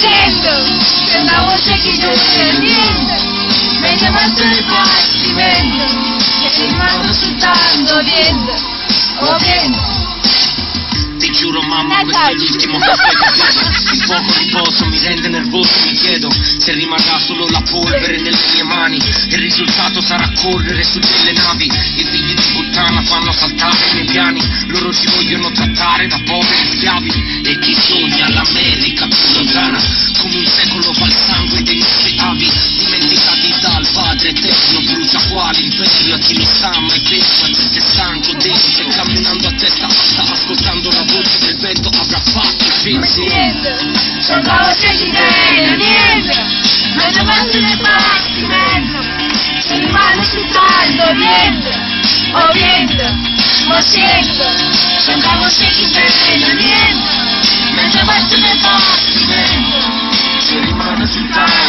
mosquito, sembravo ciechi di niente, mentre passo il combattimento, che rimango soltanto viendo, oh viendo. Ti giuro mamma, questo è l'ultimo che bevo Il poco riposo mi rende nervoso, mi chiedo Se rimarrà solo la polvere nelle mie mani. Il risultato sarà correre su delle navi. I figli di puttana fanno saltare i miei piani. Loro ci vogliono trattare da poveri schiavi eterno Brucia quali imperio a chi lo sa ma è vero È stanco dentro. Camminando a testa alta Ascoltando la voce del vento avrà fatto. Il pensiero Mosquito, sembravo ciechi di niente, mentre passo il combattimento, che rimango soltanto viendo, oh viendo. Mosquito, sembravo ciechi di niente, mentre passo il combattimento, Se rimane soltanto